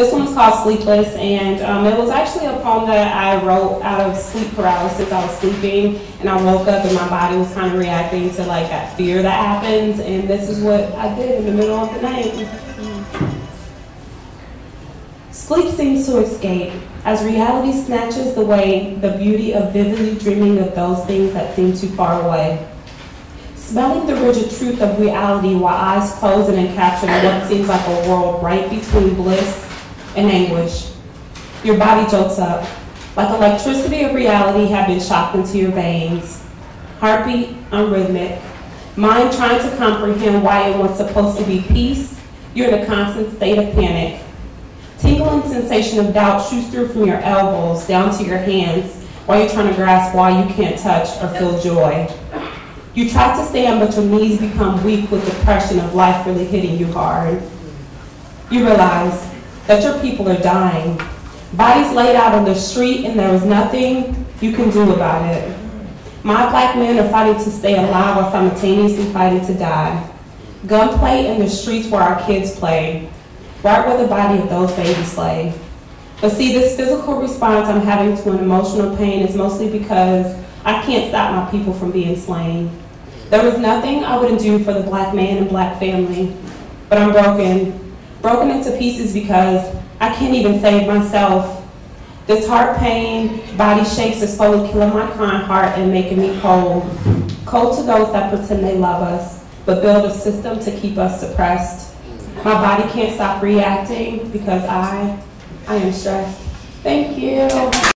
This one's called Sleepless, and um, it was actually a poem that I wrote out of sleep paralysis. I was sleeping, and I woke up, and my body was kind of reacting to like that fear that happens, and this is what I did in the middle of the night. Sleep seems to escape as reality snatches away the beauty of vividly dreaming of those things that seem too far away. Smelling the rigid truth of reality while eyes close and encaptured what seems like a world right between bliss and anguish. Your body jolts up, like electricity of reality had been shocked into your veins. Heartbeat unrhythmic, mind trying to comprehend why it was supposed to be peace, you're in a constant state of panic. Tingling sensation of doubt shoots through from your elbows down to your hands while you're trying to grasp why you can't touch or feel joy. You try to stand, but your knees become weak with the pressure of life really hitting you hard. You realize that your people are dying. Bodies laid out on the street and there is nothing you can do about it. My black men are fighting to stay alive while simultaneously fighting to die. Gunplay in the streets where our kids play, right where the body of those babies lay. But see, this physical response I'm having to an emotional pain is mostly because I can't stop my people from being slain. There was nothing I wouldn't do for the black man and black family, but I'm broken broken into pieces because I can't even save myself. This heart pain, body shakes is slowly killing my kind heart and making me cold. Cold to those that pretend they love us, but build a system to keep us suppressed. My body can't stop reacting because I, I am stressed. Thank you.